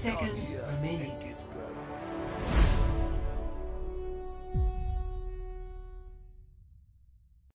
seconds remaining.